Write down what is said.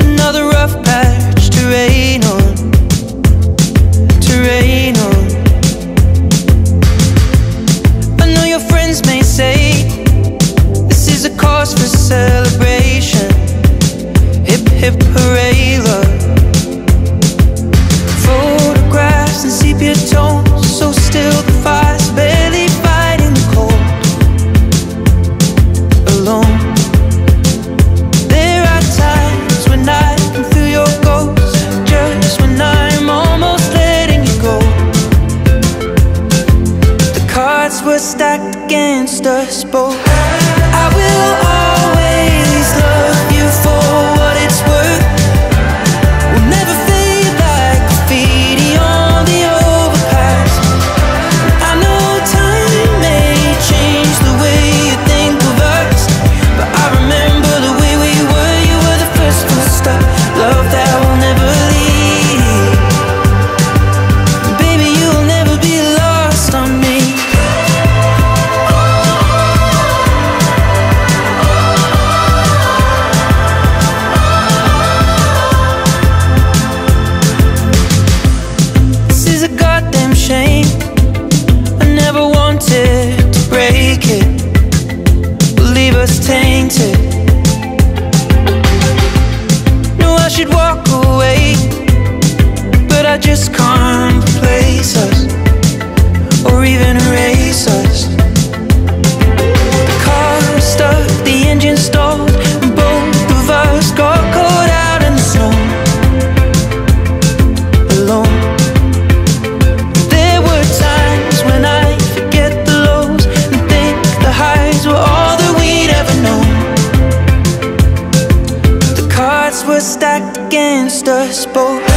Another rough patch to rain on To rain on. I know your friends may say This is a cause for celebration Hip hip hooray love. Photographs and sepia tones So still the fire. Stacked against us both. I will monsters both